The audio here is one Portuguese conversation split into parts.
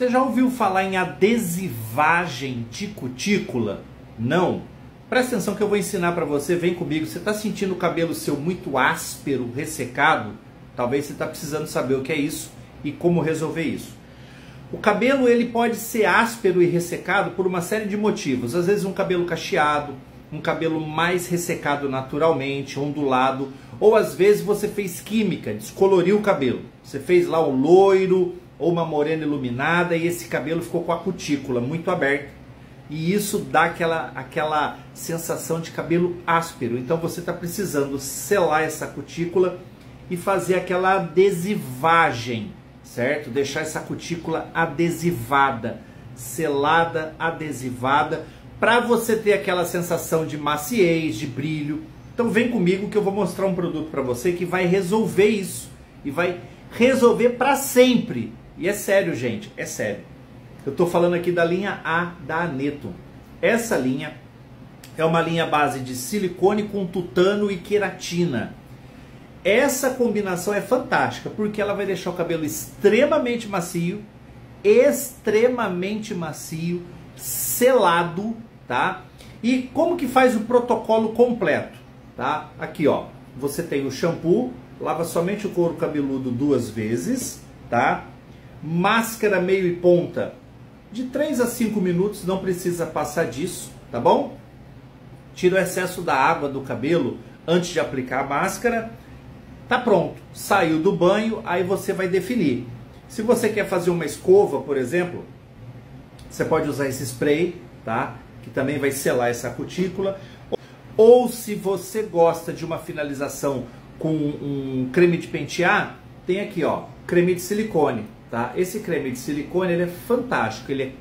Você já ouviu falar em adesivagem de cutícula? Não? Presta atenção que eu vou ensinar para você, vem comigo. Você está sentindo o cabelo seu muito áspero, ressecado? Talvez você está precisando saber o que é isso e como resolver isso. O cabelo ele pode ser áspero e ressecado por uma série de motivos. Às vezes um cabelo cacheado, um cabelo mais ressecado naturalmente, ondulado, ou às vezes você fez química, descoloriu o cabelo. Você fez lá o loiro, ou uma morena iluminada e esse cabelo ficou com a cutícula muito aberta. E isso dá aquela, aquela sensação de cabelo áspero. Então você está precisando selar essa cutícula e fazer aquela adesivagem, certo? Deixar essa cutícula adesivada, selada, adesivada, para você ter aquela sensação de maciez, de brilho. Então vem comigo que eu vou mostrar um produto para você que vai resolver isso e vai resolver para sempre e é sério, gente, é sério. Eu estou falando aqui da linha A da Aneto. Essa linha é uma linha base de silicone com tutano e queratina. Essa combinação é fantástica porque ela vai deixar o cabelo extremamente macio, extremamente macio, selado, tá? E como que faz o protocolo completo, tá? Aqui, ó, você tem o shampoo, lava somente o couro cabeludo duas vezes, tá? Máscara meio e ponta, de 3 a 5 minutos, não precisa passar disso, tá bom? Tira o excesso da água do cabelo antes de aplicar a máscara. Tá pronto. Saiu do banho, aí você vai definir. Se você quer fazer uma escova, por exemplo, você pode usar esse spray, tá? Que também vai selar essa cutícula. Ou se você gosta de uma finalização com um creme de pentear, tem aqui, ó, creme de silicone Tá? Esse creme de silicone ele é fantástico, ele, é,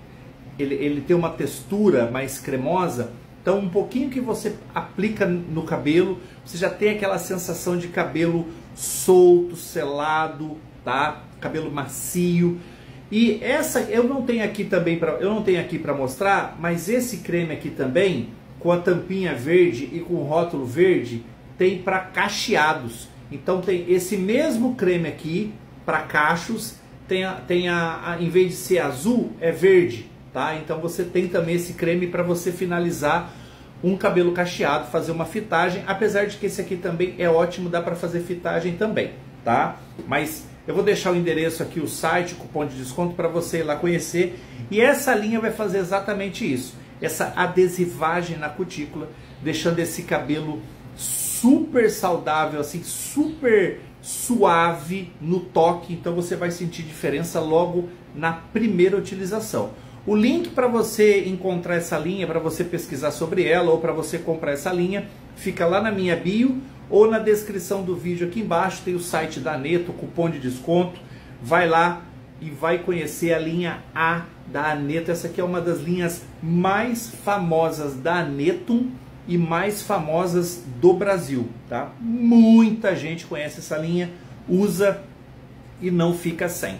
ele, ele tem uma textura mais cremosa, então um pouquinho que você aplica no cabelo, você já tem aquela sensação de cabelo solto, selado, tá? Cabelo macio. E essa eu não tenho aqui também para eu não tenho aqui para mostrar, mas esse creme aqui também com a tampinha verde e com o rótulo verde tem para cacheados. Então tem esse mesmo creme aqui para cachos tem, a, tem a, a, em vez de ser azul, é verde, tá? Então você tem também esse creme para você finalizar um cabelo cacheado, fazer uma fitagem, apesar de que esse aqui também é ótimo, dá para fazer fitagem também, tá? Mas eu vou deixar o endereço aqui, o site, cupom de desconto para você ir lá conhecer. E essa linha vai fazer exatamente isso, essa adesivagem na cutícula, deixando esse cabelo super saudável, assim, super suave no toque, então você vai sentir diferença logo na primeira utilização. O link para você encontrar essa linha, para você pesquisar sobre ela ou para você comprar essa linha, fica lá na minha bio ou na descrição do vídeo aqui embaixo, tem o site da Aneto, cupom de desconto. Vai lá e vai conhecer a linha A da Aneto. Essa aqui é uma das linhas mais famosas da Anetum e mais famosas do Brasil, tá? Muita gente conhece essa linha, usa e não fica sem.